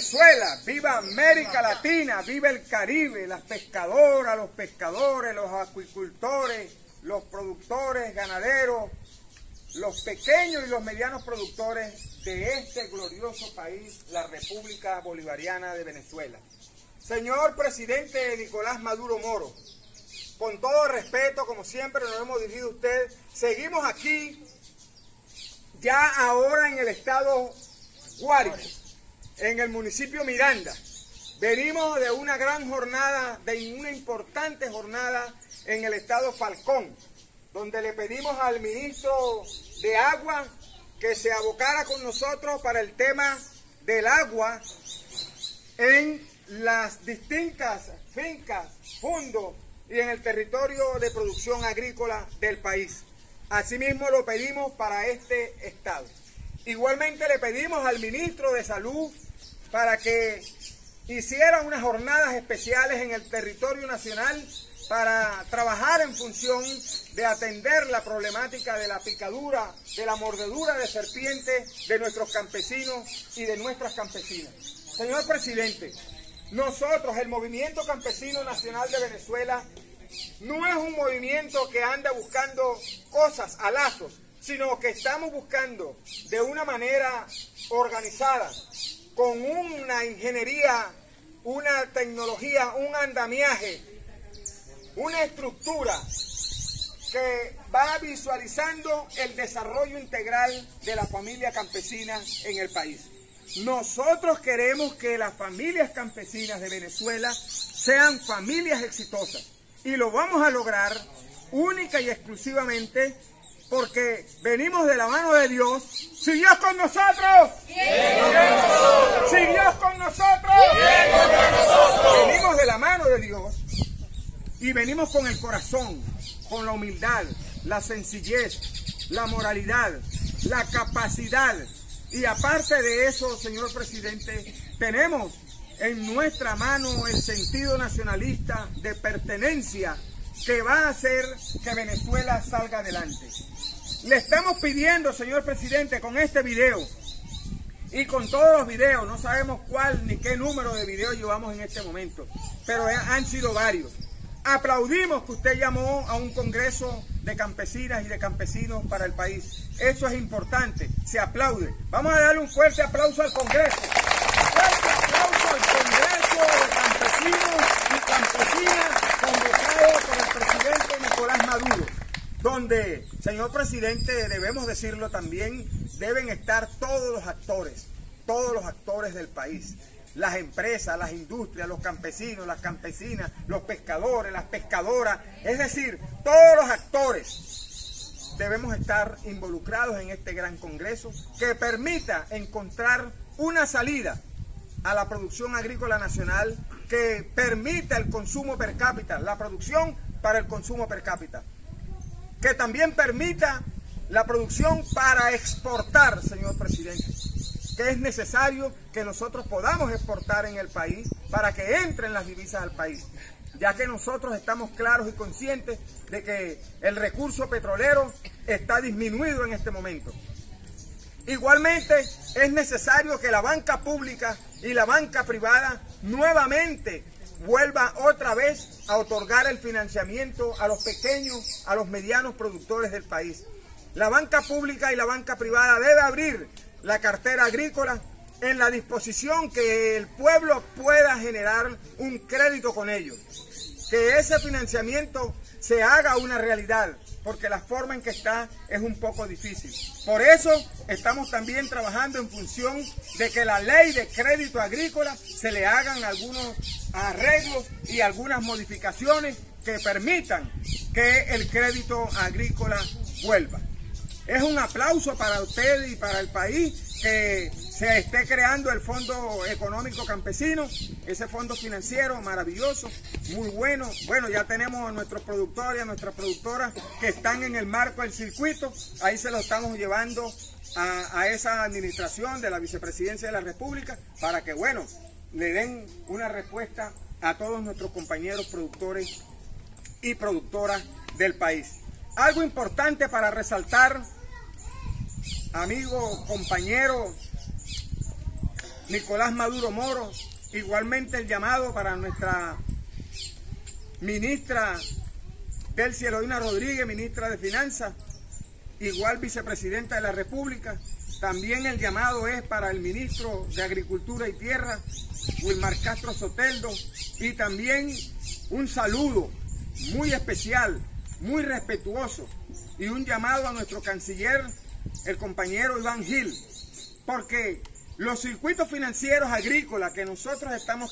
Venezuela, viva América Latina, viva el Caribe, las pescadoras, los pescadores, los acuicultores, los productores, ganaderos, los pequeños y los medianos productores de este glorioso país, la República Bolivariana de Venezuela. Señor presidente Nicolás Maduro Moro, con todo respeto, como siempre nos hemos dirigido a usted, seguimos aquí ya ahora en el estado Guárico en el municipio Miranda. Venimos de una gran jornada, de una importante jornada en el estado Falcón, donde le pedimos al ministro de Agua que se abocara con nosotros para el tema del agua en las distintas fincas, fundos y en el territorio de producción agrícola del país. Asimismo lo pedimos para este estado. Igualmente le pedimos al ministro de Salud para que hicieran unas jornadas especiales en el territorio nacional para trabajar en función de atender la problemática de la picadura, de la mordedura de serpiente de nuestros campesinos y de nuestras campesinas. Señor presidente, nosotros, el Movimiento Campesino Nacional de Venezuela, no es un movimiento que anda buscando cosas a lazos, sino que estamos buscando de una manera organizada, con una ingeniería, una tecnología, un andamiaje, una estructura que va visualizando el desarrollo integral de la familia campesina en el país. Nosotros queremos que las familias campesinas de Venezuela sean familias exitosas y lo vamos a lograr única y exclusivamente porque venimos de la mano de Dios. Si Dios con nosotros, Si Dios con nosotros, Venimos de la mano de Dios y venimos con el corazón, con la humildad, la sencillez, la moralidad, la capacidad. Y aparte de eso, señor presidente, tenemos en nuestra mano el sentido nacionalista de pertenencia que va a hacer que Venezuela salga adelante. Le estamos pidiendo, señor presidente, con este video y con todos los videos, no sabemos cuál ni qué número de videos llevamos en este momento, pero han sido varios. Aplaudimos que usted llamó a un congreso de campesinas y de campesinos para el país. Eso es importante, se aplaude. Vamos a darle un fuerte aplauso al congreso. Fuerte aplauso al congreso de campesinos y campesinas convocado por el presidente Nicolás Maduro donde, señor presidente, debemos decirlo también, deben estar todos los actores, todos los actores del país. Las empresas, las industrias, los campesinos, las campesinas, los pescadores, las pescadoras, es decir, todos los actores debemos estar involucrados en este gran congreso que permita encontrar una salida a la producción agrícola nacional que permita el consumo per cápita, la producción para el consumo per cápita que también permita la producción para exportar, señor presidente, que es necesario que nosotros podamos exportar en el país para que entren las divisas al país, ya que nosotros estamos claros y conscientes de que el recurso petrolero está disminuido en este momento. Igualmente es necesario que la banca pública y la banca privada nuevamente vuelva otra vez a otorgar el financiamiento a los pequeños, a los medianos productores del país. La banca pública y la banca privada debe abrir la cartera agrícola en la disposición que el pueblo pueda generar un crédito con ellos. Que ese financiamiento se haga una realidad, porque la forma en que está es un poco difícil. Por eso estamos también trabajando en función de que la ley de crédito agrícola se le hagan algunos arreglos y algunas modificaciones que permitan que el crédito agrícola vuelva. Es un aplauso para usted y para el país que se esté creando el Fondo Económico Campesino, ese fondo financiero maravilloso, muy bueno. Bueno, ya tenemos a nuestros productores, a nuestras productoras que están en el marco del circuito, ahí se lo estamos llevando a, a esa administración de la Vicepresidencia de la República para que, bueno, le den una respuesta a todos nuestros compañeros productores y productoras del país. Algo importante para resaltar, amigo, compañero, Nicolás Maduro Moro, igualmente el llamado para nuestra ministra Delcy Eloína Rodríguez, ministra de Finanzas, igual vicepresidenta de la República. También el llamado es para el ministro de Agricultura y Tierra, Wilmar Castro Soteldo, y también un saludo muy especial, muy respetuoso, y un llamado a nuestro canciller, el compañero Iván Gil, porque los circuitos financieros agrícolas que nosotros estamos